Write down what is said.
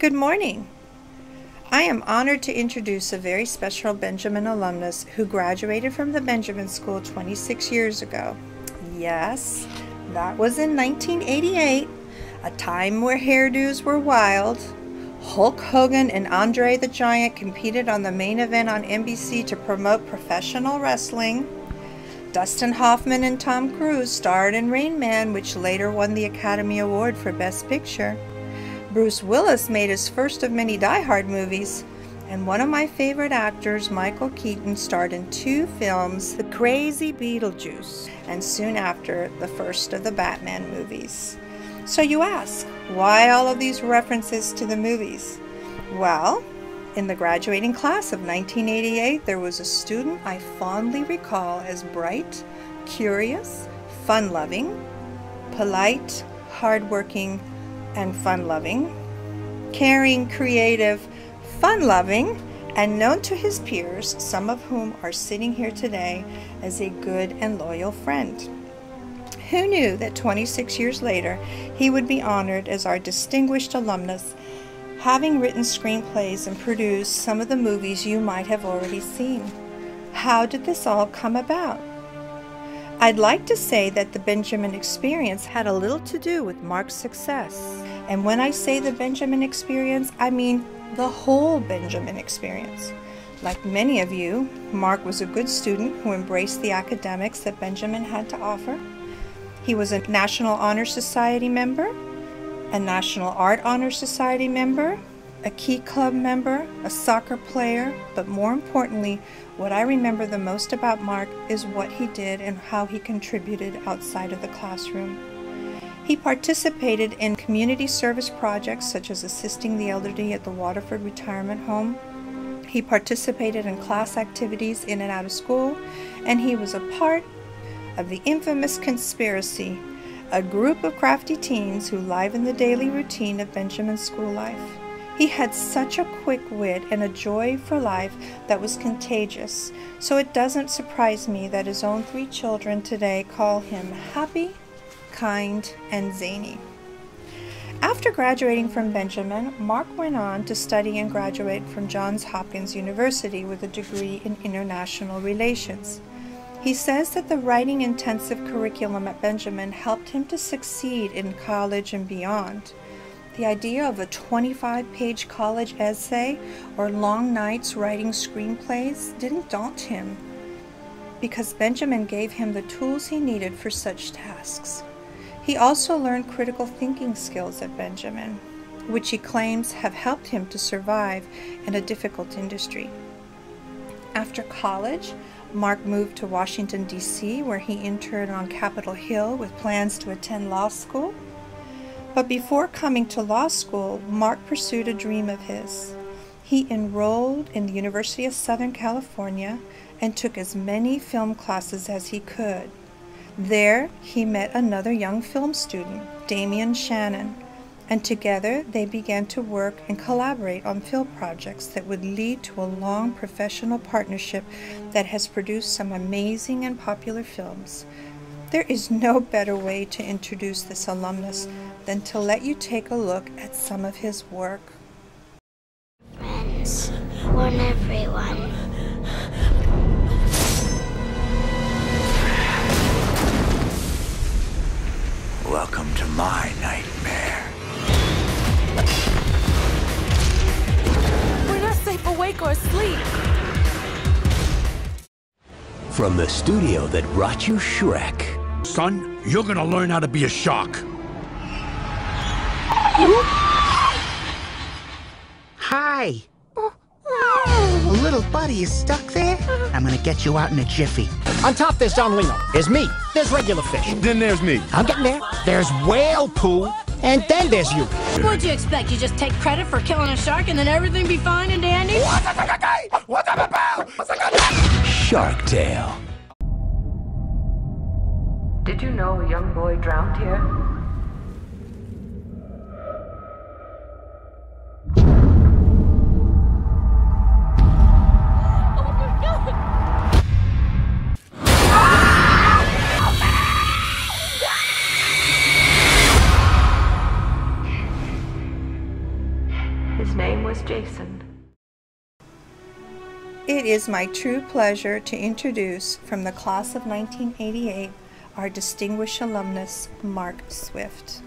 Good morning. I am honored to introduce a very special Benjamin alumnus who graduated from the Benjamin School 26 years ago. Yes, that was in 1988, a time where hairdos were wild. Hulk Hogan and Andre the Giant competed on the main event on NBC to promote professional wrestling. Dustin Hoffman and Tom Cruise starred in Rain Man, which later won the Academy Award for Best Picture. Bruce Willis made his first of many Die Hard movies, and one of my favorite actors, Michael Keaton, starred in two films, The Crazy Beetlejuice, and soon after, the first of the Batman movies. So you ask, why all of these references to the movies? Well, in the graduating class of 1988, there was a student I fondly recall as bright, curious, fun loving, polite, hardworking, and fun loving, caring, creative, fun loving, and known to his peers, some of whom are sitting here today, as a good and loyal friend. Who knew that 26 years later he would be honored as our distinguished alumnus, having written screenplays and produced some of the movies you might have already seen? How did this all come about? I'd like to say that the Benjamin experience had a little to do with Mark's success. And when I say the Benjamin experience, I mean the whole Benjamin experience. Like many of you, Mark was a good student who embraced the academics that Benjamin had to offer. He was a National Honor Society member, a National Art Honor Society member, a Key Club member, a soccer player, but more importantly, what I remember the most about Mark is what he did and how he contributed outside of the classroom. He participated in community service projects such as assisting the elderly at the Waterford Retirement Home. He participated in class activities in and out of school, and he was a part of the infamous conspiracy, a group of crafty teens who liven the daily routine of Benjamin's school life. He had such a quick wit and a joy for life that was contagious, so it doesn't surprise me that his own three children today call him happy, kind, and zany. After graduating from Benjamin, Mark went on to study and graduate from Johns Hopkins University with a degree in international relations. He says that the writing intensive curriculum at Benjamin helped him to succeed in college and beyond. The idea of a 25 page college essay or long nights writing screenplays didn't daunt him because Benjamin gave him the tools he needed for such tasks. He also learned critical thinking skills at Benjamin, which he claims have helped him to survive in a difficult industry. After college, Mark moved to Washington, D.C., where he interned on Capitol Hill with plans to attend law school. But before coming to law school, Mark pursued a dream of his. He enrolled in the University of Southern California and took as many film classes as he could. There, he met another young film student, Damian Shannon, and together they began to work and collaborate on film projects that would lead to a long professional partnership that has produced some amazing and popular films. There is no better way to introduce this alumnus than to let you take a look at some of his work. Friends, warn everyone. Welcome to my nightmare. We're not safe awake or asleep. From the studio that brought you Shrek. Son, you're gonna learn how to be a shark. Hi. Little buddy is stuck there. I'm gonna get you out in a jiffy. On top there's Don Lino. There's me. There's regular fish. Then there's me. I'm getting there. There's whale poo. And then there's you. What'd you expect? You just take credit for killing a shark and then everything be fine and dandy? Shark Tale. Did you know a young boy drowned here? His name was Jason. It is my true pleasure to introduce from the class of 1988 our distinguished alumnus, Mark Swift.